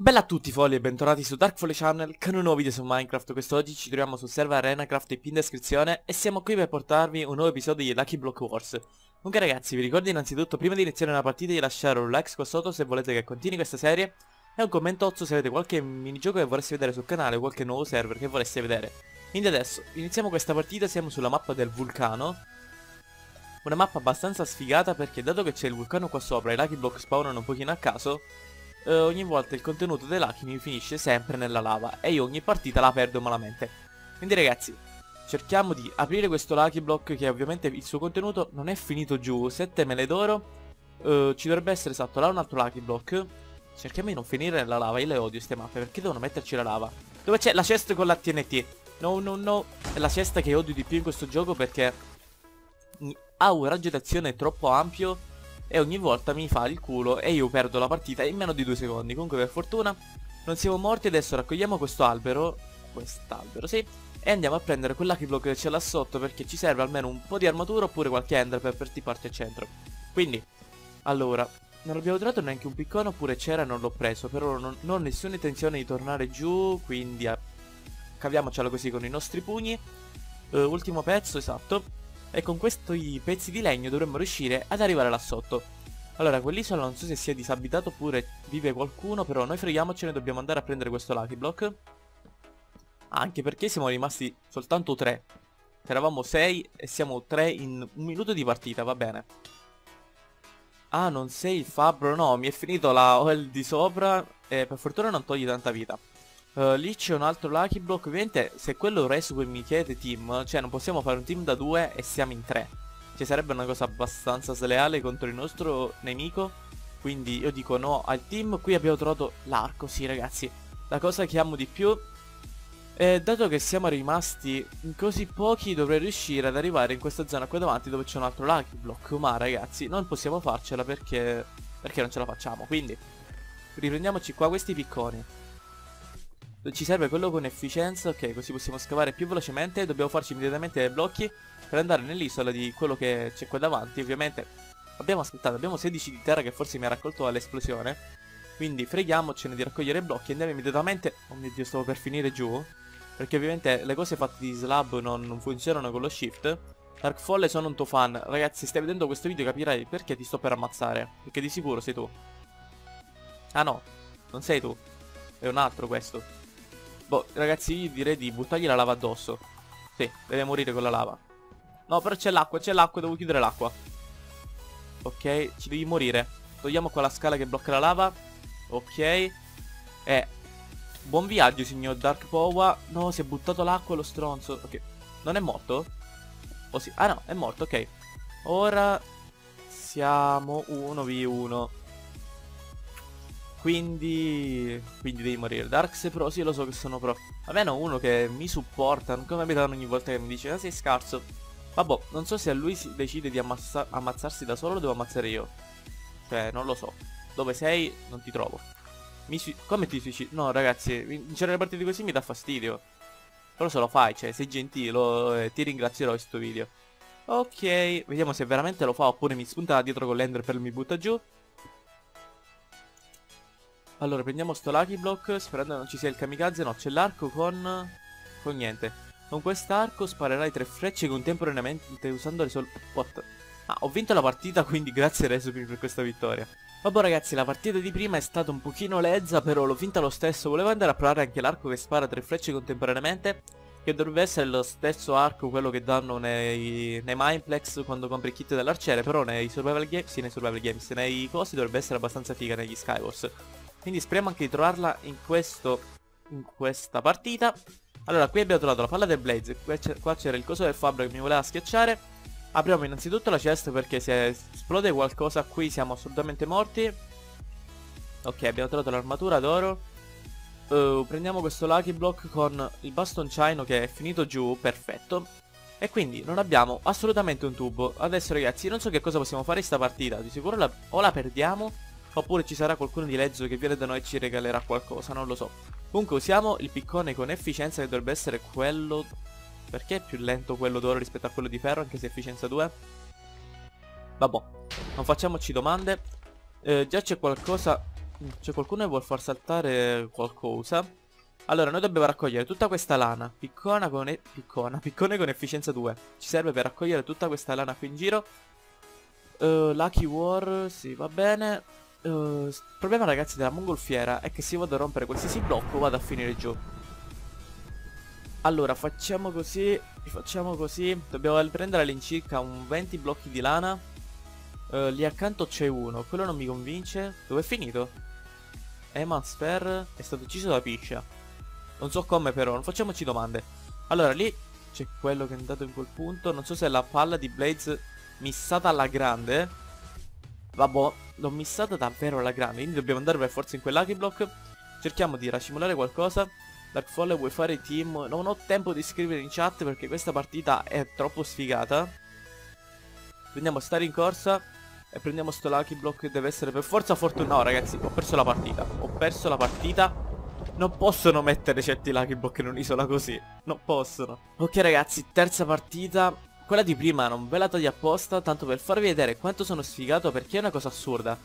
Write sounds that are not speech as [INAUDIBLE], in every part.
Bella a tutti folli e bentornati su Dark Folly Channel con un nuovo video su Minecraft. Quest'oggi ci troviamo sul server ArenaCraft IP in descrizione E siamo qui per portarvi un nuovo episodio di Lucky Block Wars. Comunque ragazzi vi ricordo innanzitutto prima di iniziare una partita di lasciare un like qua sotto se volete che continui questa serie E un commentozzo se avete qualche minigioco che vorreste vedere sul canale o qualche nuovo server che vorreste vedere. Quindi adesso iniziamo questa partita, siamo sulla mappa del vulcano. Una mappa abbastanza sfigata perché dato che c'è il vulcano qua sopra e i Lucky Block spawnano un pochino a caso eh, ogni volta il contenuto dei mi finisce sempre nella lava e io ogni partita la perdo malamente. Quindi ragazzi, cerchiamo di aprire questo Lucky Block che ovviamente il suo contenuto non è finito giù, 7 mele d'oro, eh, ci dovrebbe essere esatto là un altro Lucky Block. Cerchiamo di non finire nella lava, io le odio queste mappe, perché devono metterci la lava? Dove c'è la cesta con la TNT? No, no, no, è la cesta che odio di più in questo gioco perché ha un raggio d'azione troppo ampio e ogni volta mi fa il culo e io perdo la partita in meno di due secondi. Comunque per fortuna non siamo morti, adesso raccogliamo questo albero, quest'albero sì, e andiamo a prendere quella che c'è là sotto perché ci serve almeno un po' di armatura oppure qualche ender per ti parte al centro. Quindi, allora, non abbiamo trovato neanche un piccone oppure c'era e non l'ho preso, però non, non, ho nessuna intenzione di tornare giù, quindi a... caviamocela così con i nostri pugni. Uh, ultimo pezzo, esatto. E con questi pezzi di legno dovremmo riuscire ad arrivare là sotto. Allora, quell'isola non so se sia disabitata oppure vive qualcuno, però noi freghiamocene, dobbiamo andare a prendere questo Lucky Block. Anche perché siamo rimasti soltanto tre. Eravamo sei e siamo tre in un minuto di partita, va bene. Ah, non sei il fabbro, no, mi è finito la OL di sopra e per fortuna non togli tanta vita. Uh, lì c'è un altro Lucky Block Ovviamente se quello Rescue mi chiede team Cioè non possiamo fare un team da due e siamo in tre. Cioè sarebbe una cosa abbastanza sleale contro il nostro nemico. Quindi io dico no al team. Qui abbiamo trovato l'arco, sì ragazzi. La cosa che amo di più E dato che siamo rimasti in così pochi Dovrei riuscire ad arrivare in questa zona qua davanti Dove c'è un altro Lucky Block. Ma ragazzi non possiamo farcela perché Perché non ce la facciamo. Quindi riprendiamoci qua questi picconi ci serve quello con efficienza, ok, così possiamo scavare più velocemente. Dobbiamo farci immediatamente dei blocchi per andare nell'isola di quello che c'è qua davanti. Ovviamente abbiamo aspettato, abbiamo 16 di terra che forse mi ha raccolto all'esplosione. Quindi freghiamocene di raccogliere blocchi andiamo immediatamente... Oh mio Dio, stavo per finire giù. Perché ovviamente le cose fatte di slab non, non funzionano con lo shift. Darkfall sono un tuo fan. Ragazzi, stai vedendo questo video capirai perché ti sto per ammazzare. Perché di sicuro sei tu. Ah no, non sei tu. È un altro questo. Boh, ragazzi, direi di buttargli la lava addosso. Sì, deve morire con la lava. No, però c'è l'acqua, c'è l'acqua, devo chiudere l'acqua. Ok, ci devi morire. Togliamo qua la scala che blocca la lava. Ok. Eh, buon viaggio, signor Dark Powa. No, si è buttato l'acqua lo stronzo. Ok, non è morto? Oh sì, ah no, è morto, ok. Ora siamo 1v1. Quindi... Quindi devi morire. Darks pro, sì lo so che sono pro. Almeno uno che mi supporta, non come danno ogni volta che mi dice, ah sei scarso. Vabbè, non so se a lui decide di ammazza ammazzarsi da solo o devo ammazzare io. Cioè, non lo so. Dove sei? Non ti trovo. Come ti suicidi? No, ragazzi, vincere le partite così mi dà fastidio. Però se lo fai, cioè, sei gentile, eh, ti ringrazierò in questo video. Ok, vediamo se veramente lo fa oppure mi spunta da dietro con l'ender per mi butta giù. Allora, prendiamo sto Lucky Block, sperando non ci sia il kamikaze. No, c'è l'arco con... Con niente. Con quest'arco sparerai tre frecce contemporaneamente usando le sol... What? Ah, ho vinto la partita, quindi grazie Resupi per questa vittoria. Vabbè ragazzi, la partita di prima è stata un pochino lezza, però l'ho vinta lo stesso. Volevo andare a provare anche l'arco che spara tre frecce contemporaneamente. Che dovrebbe essere lo stesso arco, quello che danno nei, nei Mindplex quando compri il kit dell'arciere. Però nei survival games, sì nei survival games, nei cosi dovrebbe essere abbastanza figa negli Skywars. Quindi speriamo anche di trovarla in questo in questa partita. Allora, qui abbiamo trovato la palla del Blaze, qua c'era il coso del fabbro che mi voleva schiacciare. Apriamo innanzitutto la chest perché se esplode qualcosa qui siamo assolutamente morti. Ok, abbiamo trovato l'armatura d'oro. Uh, prendiamo questo Lucky Block con il bastoncino che è finito giù, perfetto. E quindi non abbiamo assolutamente un tubo. Adesso ragazzi, non so che cosa possiamo fare in questa partita. Di sicuro la, o la perdiamo Oppure ci sarà qualcuno di Lezzo che viene da noi e ci regalerà qualcosa, non lo so. Comunque usiamo il piccone con efficienza che dovrebbe essere quello... Perché è più lento quello d'oro rispetto a quello di ferro, anche se efficienza 2? Vabbè, non facciamoci domande. Eh, già c'è qualcosa C'è qualcuno che vuole far saltare qualcosa. Allora, noi dobbiamo raccogliere tutta questa lana. Piccona con... E... Piccona. [LAUGHS] Piccone con efficienza 2. Ci serve per raccogliere tutta questa lana qui in giro. Uh, Lucky War, sì, va bene. Uh, il problema ragazzi della mongolfiera è che se vado a rompere qualsiasi blocco vado a finire giù. Allora, facciamo così, facciamo così. Dobbiamo prendere all'incirca un 20 blocchi di lana. Uh, lì accanto c'è uno, quello non mi convince. Dove è finito? Eman Spare è stato ucciso da Piscia. Non so come però, non facciamoci domande. Allora, lì c'è quello che è andato in quel punto. Non so se è la palla di Blades missata alla grande. Vabbè, l'ho missata davvero alla grande, quindi dobbiamo andare per forza in quel Block. Cerchiamo di racimolare qualcosa. Darkfall vuoi fare team? Non ho tempo di scrivere in chat perché questa partita è troppo sfigata. Prendiamo stare in corsa e prendiamo sto Lucky Block che deve essere per forza fortunato. No ragazzi, ho perso la partita. Ho perso la partita. Non possono mettere certi Lucky Block in un'isola così. Non possono. Ok ragazzi, terza partita. Quella di prima non ve la taglio apposta, tanto per farvi vedere quanto sono sfigato perché è una cosa assurda.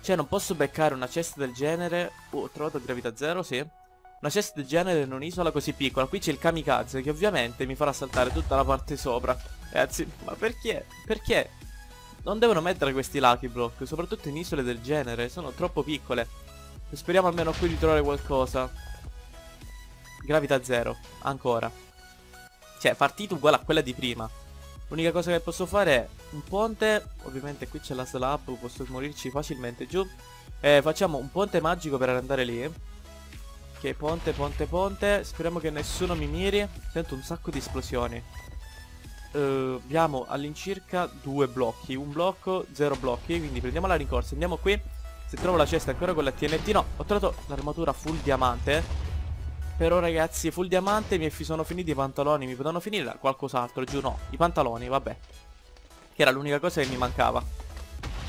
Cioè non posso beccare una cesta del genere... Uh, ho trovato gravità zero, sì. Una cesta del genere in un'isola così piccola. Qui c'è il kamikaze che ovviamente mi farà saltare tutta la parte sopra. Ragazzi, ma perché? Perché? Non devono mettere questi lucky block, soprattutto in isole del genere, sono troppo piccole. Speriamo almeno qui di trovare qualcosa. Gravità zero, ancora. Cioè, partita uguale a quella di prima. L'unica cosa che posso fare è un ponte, ovviamente qui c'è la slab, posso morirci facilmente giù. Eh, facciamo un ponte magico per andare lì. Ok, ponte, ponte, ponte. Speriamo che nessuno mi miri. Sento un sacco di esplosioni. Uh, abbiamo all'incirca due blocchi. Un blocco, zero blocchi. Quindi prendiamo la rincorsa. Andiamo qui. Se trovo la cesta ancora con la TNT. No, ho trovato l'armatura full diamante. Però ragazzi, full diamante mi sono finiti i pantaloni. Mi potevano finire qualcos'altro giù? No, i pantaloni, vabbè. Che era l'unica cosa che mi mancava.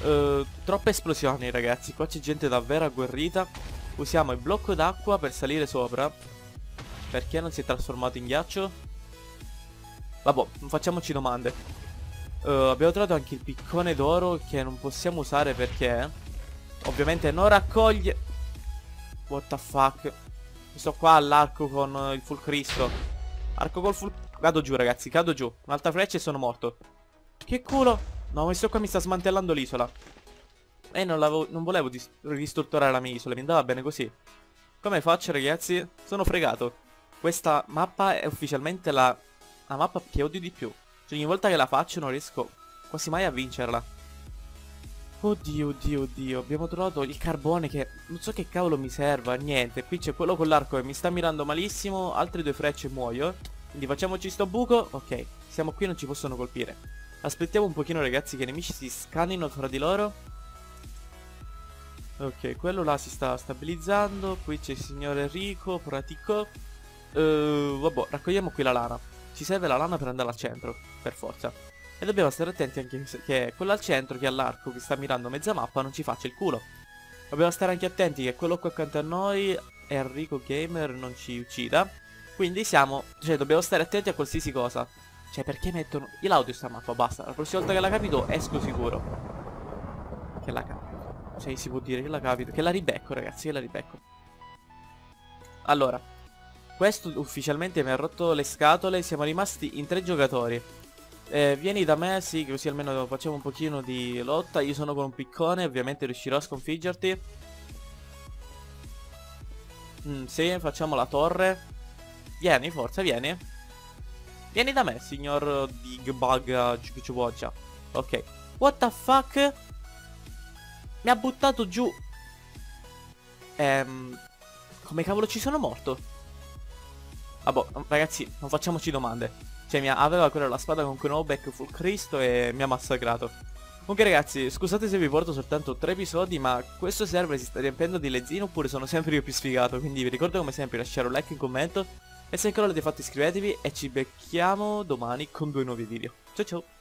Uh, troppe esplosioni ragazzi. Qua c'è gente davvero agguerrita. Usiamo il blocco d'acqua per salire sopra. Perché non si è trasformato in ghiaccio? Vabbè, facciamoci domande. Uh, abbiamo trovato anche il piccone d'oro che non possiamo usare perché... Ovviamente non raccoglie... What the fuck? Sto qua all'arco con il full Cristo. Arco col full... Cado giù ragazzi, cado giù. Un'altra freccia e sono morto. Che culo! No, questo qua mi sta smantellando l'isola. E non, non volevo ristrutturare la mia isola, mi andava bene così. Come faccio ragazzi? Sono fregato. Questa mappa è ufficialmente la, la mappa che odio di più. Cioè ogni volta che la faccio non riesco quasi mai a vincerla. Oddio, oddio, oddio, abbiamo trovato il carbone che non so che cavolo mi serva, niente. Qui c'è quello con l'arco che mi sta mirando malissimo, altre due frecce muoio. Quindi facciamoci sto buco, ok, siamo qui non ci possono colpire. Aspettiamo un pochino ragazzi che i nemici si scanino tra di loro. Ok, quello là si sta stabilizzando, qui c'è il signor Enrico, pratico. Uh, vabbè, raccogliamo qui la lana. Ci serve la lana per andare al centro, per forza. E dobbiamo stare attenti anche che quello al centro, che ha l'arco, che sta mirando mezza mappa, non ci faccia il culo. Dobbiamo stare anche attenti che quello qua accanto a noi, Enrico Gamer, non ci uccida. Quindi siamo... Cioè, dobbiamo stare attenti a qualsiasi cosa. Cioè, perché mettono... Io la odio sta mappa, basta. La prossima volta che la capito, esco sicuro. Che la capito. Cioè, si può dire che la capito. Che la ribecco, ragazzi, che la ribecco. Allora. Questo ufficialmente mi ha rotto le scatole. Siamo rimasti in tre giocatori. Eh, vieni da me, sì, così almeno facciamo un pochino di lotta. Io sono con un piccone, ovviamente riuscirò a sconfiggerti. Mm, sì, facciamo la torre. Vieni, forza, vieni. Vieni da me, signor Digbug Giugiuoggia. Ok. What the fuck? Mi ha buttato giù. Ehm... Come cavolo ci sono morto? Vabbè, ragazzi, non facciamoci domande. Cioè mi aveva quella la spada con cui no back full Cristo e mi ha massacrato. Comunque ragazzi, scusate se vi porto soltanto tre episodi, ma questo server si sta riempiendo di lezzine oppure sono sempre io più sfigato, quindi vi ricordo come sempre lasciare un like in commento e se ancora l'avete fatto iscrivetevi e ci becchiamo domani con due nuovi video. Ciao ciao!